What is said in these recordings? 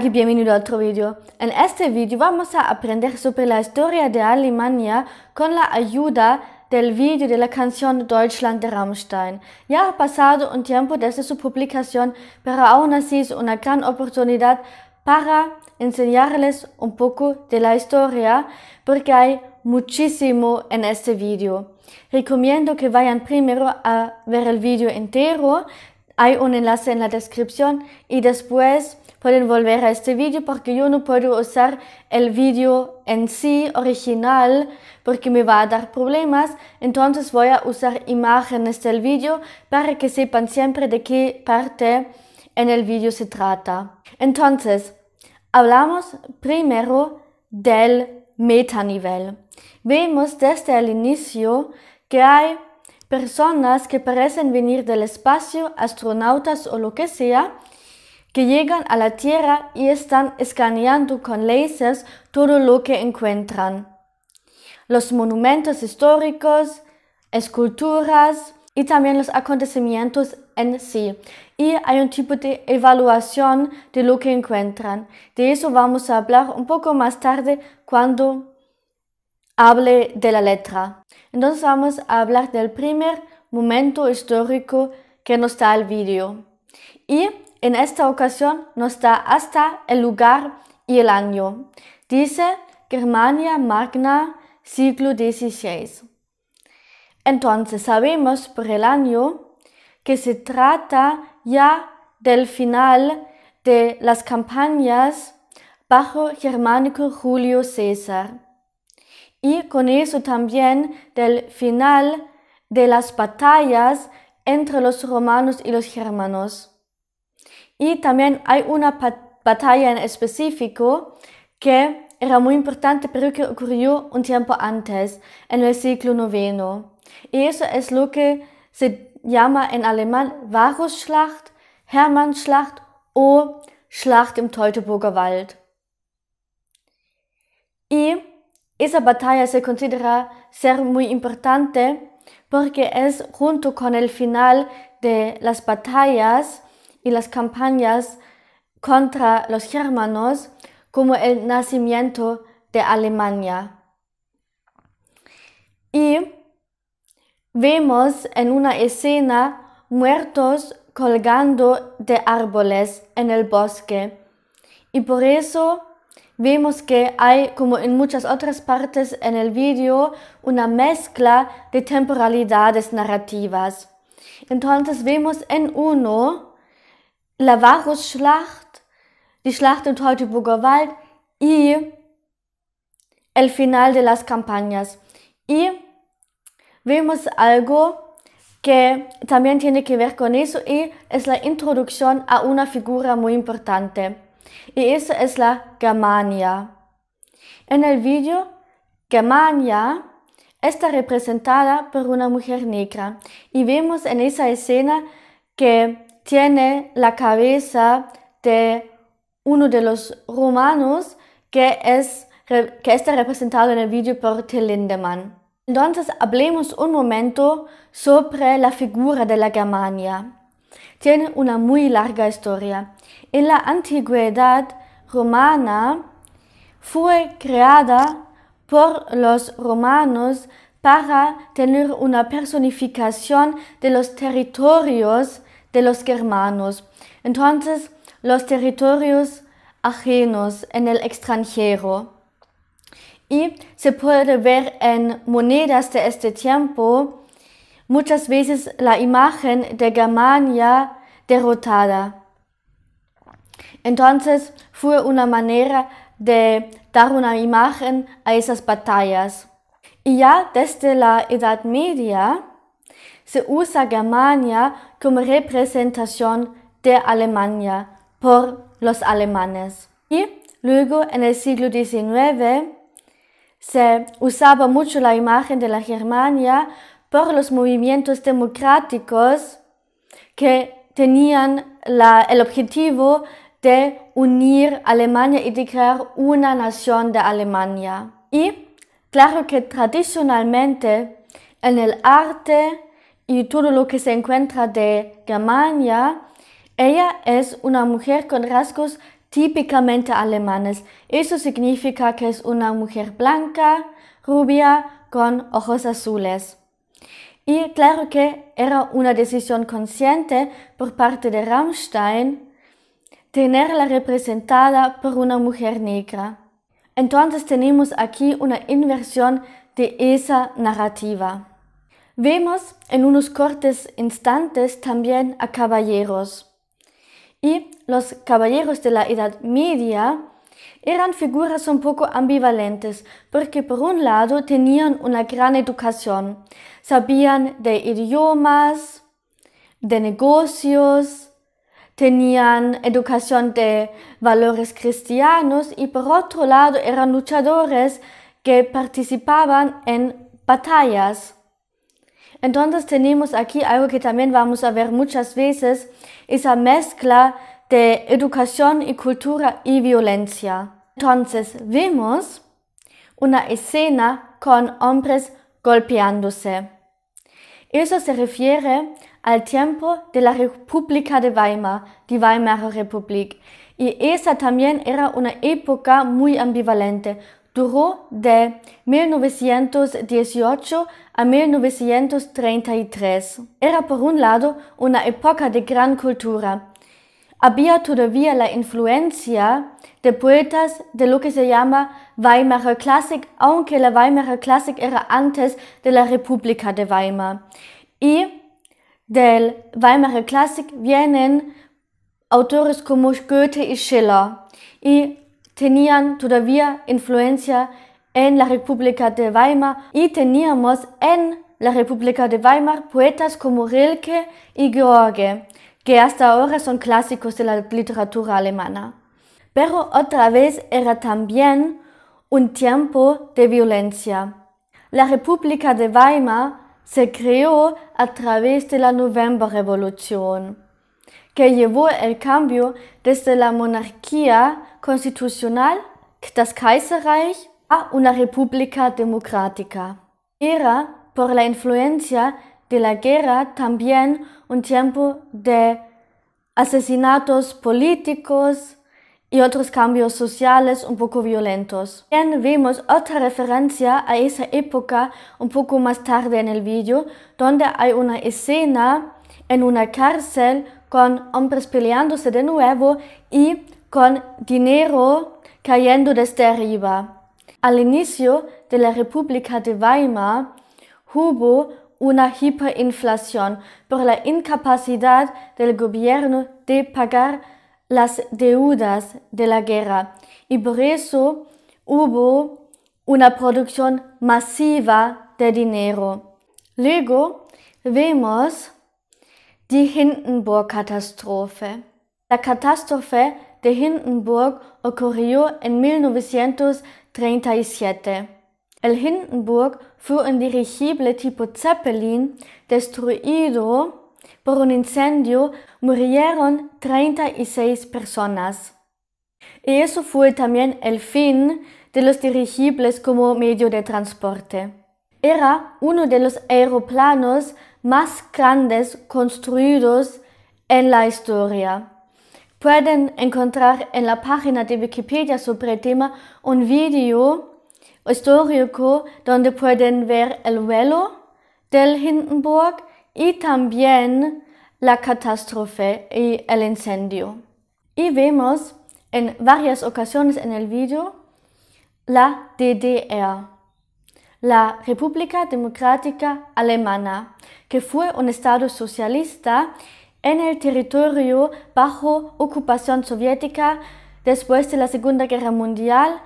Y bienvenido a otro vídeo. En este vídeo vamos a aprender sobre la historia de Alemania con la ayuda del vídeo de la canción Deutschland de Rammstein. Ya ha pasado un tiempo desde su publicación, pero aún así es una gran oportunidad para enseñarles un poco de la historia porque hay muchísimo en este vídeo. Recomiendo que vayan primero a ver el vídeo entero, hay un enlace en la descripción y después pueden volver a este vídeo porque yo no puedo usar el vídeo en sí original porque me va a dar problemas. Entonces voy a usar imágenes del vídeo para que sepan siempre de qué parte en el vídeo se trata. Entonces, hablamos primero del metanivel. Vemos desde el inicio que hay personas que parecen venir del espacio, astronautas o lo que sea, que llegan a la Tierra y están escaneando con láseres todo lo que encuentran. Los monumentos históricos, esculturas y también los acontecimientos en sí. Y hay un tipo de evaluación de lo que encuentran. De eso vamos a hablar un poco más tarde cuando hable de la letra. Entonces vamos a hablar del primer momento histórico que nos da el vídeo. Y en esta ocasión nos da hasta el lugar y el año. Dice Germania Magna, siglo XVI. Entonces sabemos por el año que se trata ya del final de las campañas bajo germánico Julio César y con eso también del final de las batallas entre los romanos y los germanos. Y también hay una batalla en específico que era muy importante, pero que ocurrió un tiempo antes, en el siglo IX. Y eso es lo que se llama en alemán Varusschlacht, Hermannschlacht o Schlacht im Teutoburger Wald. Y esa batalla se considera ser muy importante porque es junto con el final de las batallas y las campañas contra los germanos como el nacimiento de Alemania. Y vemos en una escena muertos colgando de árboles en el bosque. Y por eso vemos que hay, como en muchas otras partes en el vídeo, una mezcla de temporalidades narrativas. Entonces vemos en uno la Varusschlacht, die Schlacht im Teutoburger Wald y el final de las campañas. Y vemos algo que también tiene que ver con eso y es la introducción a una figura muy importante. Y esa es la Germania. En el vídeo, Germania está representada por una mujer negra y vemos en esa escena que tiene la cabeza de uno de los romanos que, es, que está representado en el vídeo por Till. Entonces hablemos un momento sobre la figura de la Germania. Tiene una muy larga historia. En la antigüedad romana fue creada por los romanos para tener una personificación de los territorios de los germanos. Entonces, los territorios ajenos en el extranjero. Y se puede ver en monedas de este tiempo muchas veces la imagen de Germania derrotada. Entonces fue una manera de dar una imagen a esas batallas. Y ya desde la Edad Media, se usa Germania como representación de Alemania por los alemanes. Y luego en el siglo XIX se usaba mucho la imagen de la Germania por los movimientos democráticos que tenían el objetivo de unir Alemania y de crear una nación de Alemania. Y claro que tradicionalmente en el arte y todo lo que se encuentra de Germania, ella es una mujer con rasgos típicamente alemanes. Eso significa que es una mujer blanca, rubia, con ojos azules. Y claro que era una decisión consciente por parte de Rammstein tenerla representada por una mujer negra. Entonces tenemos aquí una inversión de esa narrativa. Vemos en unos cortes instantes también a caballeros. Y los caballeros de la Edad Media eran figuras un poco ambivalentes, porque por un lado tenían una gran educación, sabían de idiomas, de negocios, tenían educación de valores cristianos y por otro lado eran luchadores que participaban en batallas. Entonces tenemos aquí algo que también vamos a ver muchas veces, esa mezcla de educación y cultura y violencia. Entonces vemos una escena con hombres golpeándose. Eso se refiere al tiempo de la República de Weimar, die Weimarer Republik. Y esa también era una época muy ambivalente. Duró de 1918 a 1933. Era por un lado una época de gran cultura. Había todavía la influencia de poetas de lo que se llama Weimarer Classic, aunque la Weimarer Classic era antes de la República de Weimar. Y del Weimarer Classic vienen autores como Goethe y Schiller y tenían todavía influencia en la República de Weimar y teníamos en la República de Weimar poetas como Rilke y George, que hasta ahora son clásicos de la literatura alemana. Pero otra vez era también un tiempo de violencia. La República de Weimar se creó a través de la November Revolución, que llevó el cambio desde la monarquía constitucional, das Kaiserreich, una república democrática. Era por la influencia de la guerra también un tiempo de asesinatos políticos, y otros cambios sociales un poco violentos. También vemos otra referencia a esa época un poco más tarde en el vídeo, donde hay una escena en una cárcel con hombres peleándose de nuevo y con dinero cayendo desde arriba. Al inicio de la República de Weimar hubo una hiperinflación por la incapacidad del gobierno de pagar las deudas de la guerra y por eso hubo una producción masiva de dinero. Luego vemos die Hindenburg-Katastrophe. La catástrofe de Hindenburg ocurrió en 1937. El Hindenburg fue un dirigible tipo Zeppelin destruido por un incendio murieron 36 personas. Y eso fue también el fin de los dirigibles como medio de transporte. Era uno de los aeroplanos más grandes construidos en la historia. Pueden encontrar en la página de Wikipedia sobre el tema un video histórico donde pueden ver el vuelo del Hindenburg y también la catástrofe y el incendio. Y vemos en varias ocasiones en el vídeo la DDR, la República Democrática Alemana, que fue un estado socialista en el territorio bajo ocupación soviética después de la Segunda Guerra Mundial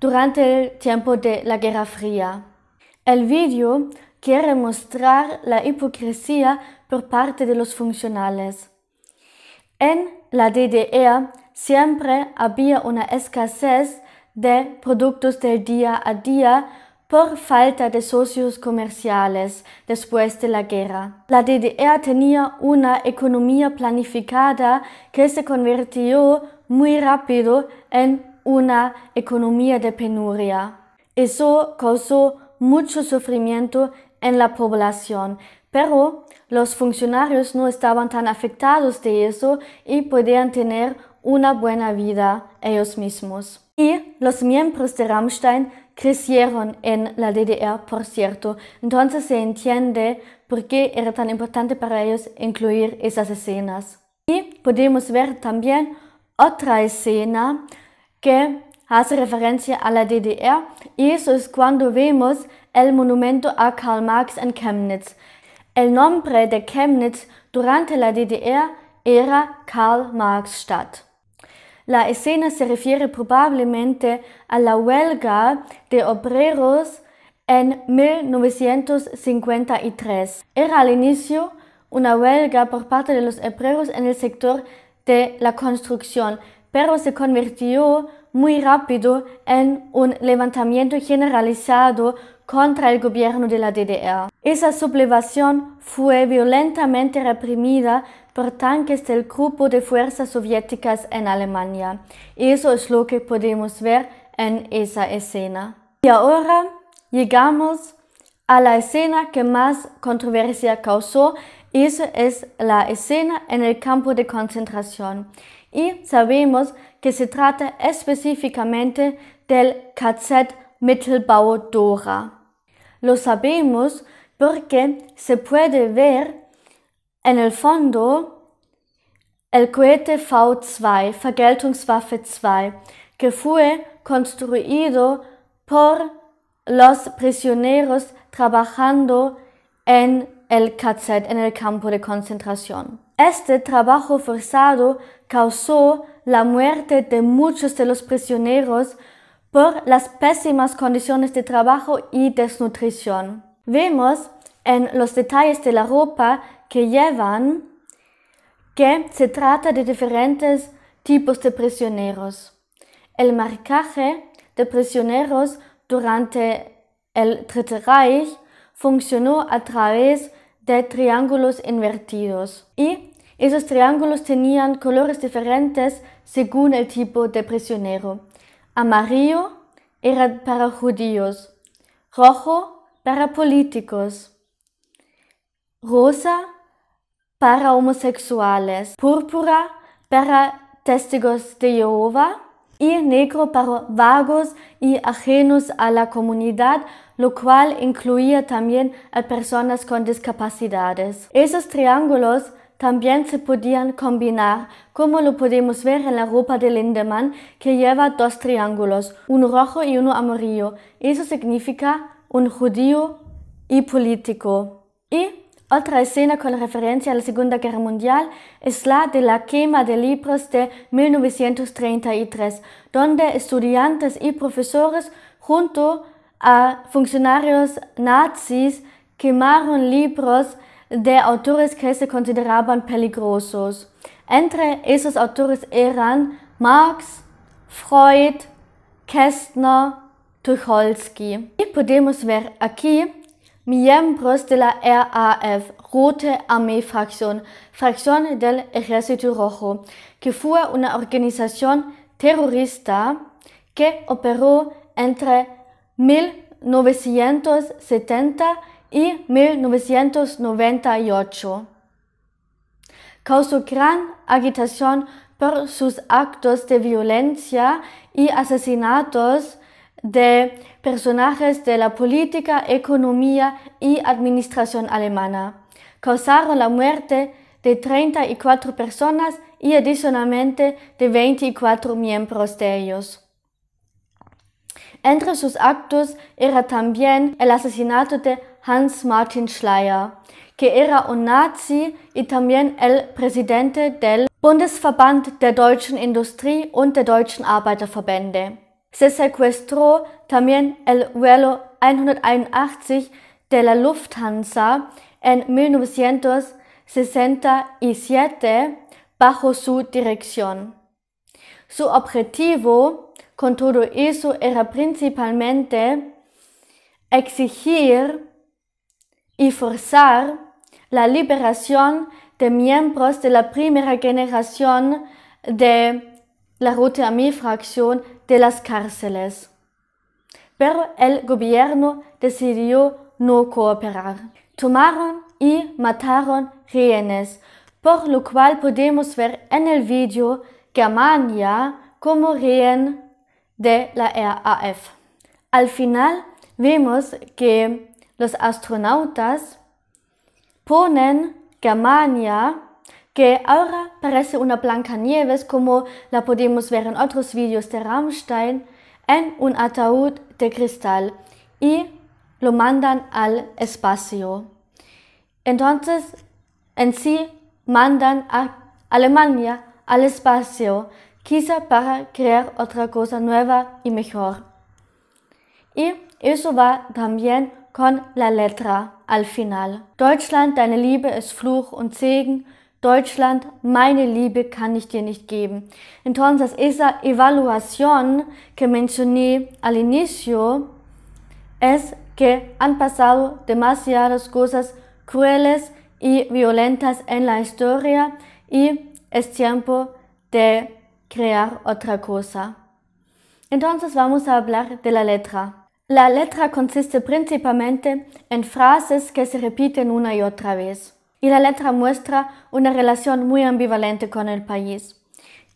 durante el tiempo de la Guerra Fría. El vídeo quiere mostrar la hipocresía por parte de los funcionales. En la DDR siempre había una escasez de productos del día a día por falta de socios comerciales después de la guerra. La DDR tenía una economía planificada que se convirtió muy rápido en una economía de penuria. Eso causó mucho sufrimiento en la población, pero los funcionarios no estaban tan afectados de eso y podían tener una buena vida ellos mismos. Y los miembros de Rammstein crecieron en la DDR, por cierto. Entonces se entiende por qué era tan importante para ellos incluir esas escenas. Y podemos ver también otra escena que hace referencia a la DDR y eso es cuando vemos el monumento a Karl Marx en Chemnitz. El nombre de Chemnitz durante la DDR era Karl Marx Stadt. La escena se refiere probablemente a la huelga de obreros en 1953. Era al inicio una huelga por parte de los obreros en el sector de la construcción, pero se convirtió muy rápido en un levantamiento generalizado contra el gobierno de la DDR. Esa sublevación fue violentamente reprimida por tanques del grupo de fuerzas soviéticas en Alemania. Eso es lo que podemos ver en esa escena. Y ahora llegamos a la escena que más controversia causó. Esa es la escena en el campo de concentración. Y sabemos que se trata específicamente del KZ Mittelbau Dora. Lo sabemos porque se puede ver en el fondo el cohete V2, Vergeltungswaffe 2, que fue construido por los prisioneros trabajando en el KZ, en el campo de concentración. Este trabajo forzado causó la muerte de muchos de los prisioneros por las pésimas condiciones de trabajo y desnutrición. Vemos en los detalles de la ropa que llevan que se trata de diferentes tipos de prisioneros. El marcaje de prisioneros durante el Tercer Reich funcionó a través de triángulos invertidos y esos triángulos tenían colores diferentes según el tipo de prisionero. Amarillo era para judíos, rojo para políticos, rosa para homosexuales, púrpura para testigos de Jehová y negro para vagos y ajenos a la comunidad, lo cual incluía también a personas con discapacidades. Esos triángulos también se podían combinar, como lo podemos ver en la ropa de Lindemann, que lleva dos triángulos, uno rojo y uno amarillo. Eso significa un judío y político. Y otra escena con referencia a la Segunda Guerra Mundial es la de la quema de libros de 1933, donde estudiantes y profesores junto a funcionarios nazis quemaron libros de autores que se consideraban peligrosos. Entre esos autores eran Marx, Freud, Kästner, Tucholsky. Y podemos ver aquí miembros de la RAF, Rote Armee Fracción, fracción del Ejército Rojo, que fue una organización terrorista que operó entre 1970 y 1998. Causó gran agitación por sus actos de violencia y asesinatos de personajes de la política, economía y administración alemana. Causaron la muerte de 34 personas y adicionalmente de 24 miembros de ellos. Entre sus actos era también el asesinato de Hans Martin Schleyer, que era un nazi y también el presidente del Bundesverband der deutschen Industrie und der deutschen Arbeiterverbände. Se secuestró también el vuelo 181 de la Lufthansa en 1967 bajo su dirección. Su objetivo con todo eso era principalmente exigir y forzar la liberación de miembros de la primera generación de la Rote Armee fracción de las cárceles. Pero el gobierno decidió no cooperar. Tomaron y mataron rehenes, por lo cual podemos ver en el vídeo Germania como rehén de la RAF. Al final vemos que los astronautas ponen Germania, que ahora parece una Blancanieves como la podemos ver en otros vídeos de Rammstein, en un ataúd de cristal y lo mandan al espacio. Entonces, en sí, mandan a Alemania al espacio, quizá para crear otra cosa nueva y mejor. Y eso va también con la letra al final. Deutschland, deine Liebe ist Fluch und Segen. Deutschland, meine Liebe kann ich dir nicht geben. Entonces, esa evaluación que mencioné al inicio es que han pasado demasiadas cosas crueles y violentas en la historia y es tiempo de crear otra cosa. Entonces vamos a hablar de la letra. La letra consiste principalmente en frases que se repiten una y otra vez. Y la letra muestra una relación muy ambivalente con el país.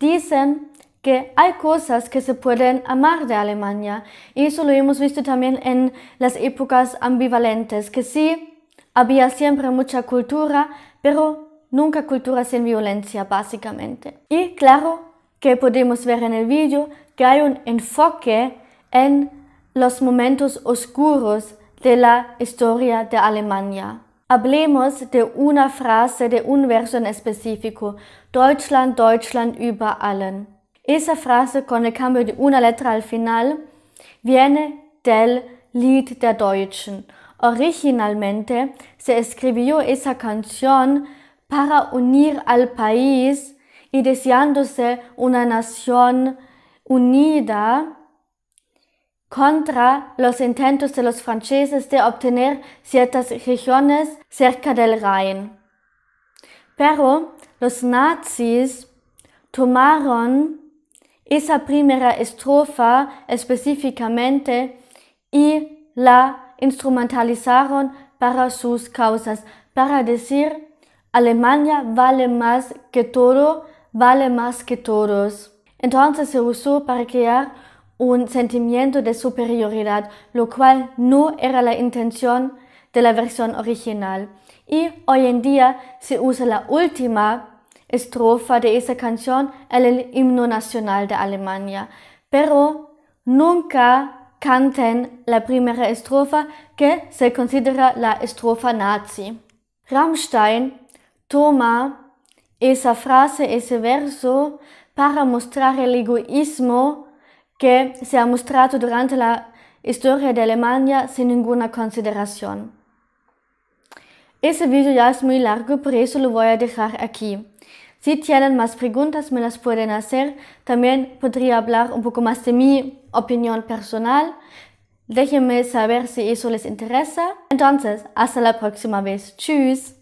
Dicen que hay cosas que se pueden amar de Alemania y eso lo hemos visto también en las épocas ambivalentes, que sí había siempre mucha cultura, pero nunca cultura sin violencia básicamente. Y claro que podemos ver en el vídeo que hay un enfoque en los momentos oscuros de la historia de Alemania. Hablemos de una frase, de un verso en específico. Deutschland, Deutschland über allen. Esa frase con el cambio de una letra al final viene del Lied der Deutschen. Originalmente se escribió esa canción para unir al país y deseándose una nación unida contra los intentos de los franceses de obtener ciertas regiones cerca del Rhin. Pero los nazis tomaron esa primera estrofa específicamente y la instrumentalizaron para sus causas, para decir Alemania vale más que todo, vale más que todos. Entonces se usó para crear un sentimiento de superioridad, lo cual no era la intención de la versión original. Y hoy en día se usa la última estrofa de esa canción en el himno nacional de Alemania, pero nunca canten la primera estrofa que se considera la estrofa nazi. Rammstein toma esa frase, ese verso, para mostrar el egoísmo que se ha mostrado durante la historia de Alemania sin ninguna consideración. Ese vídeo ya es muy largo, por eso lo voy a dejar aquí. Si tienen más preguntas, me las pueden hacer. También podría hablar un poco más de mi opinión personal. Déjenme saber si eso les interesa. Entonces, hasta la próxima vez. Tschüss.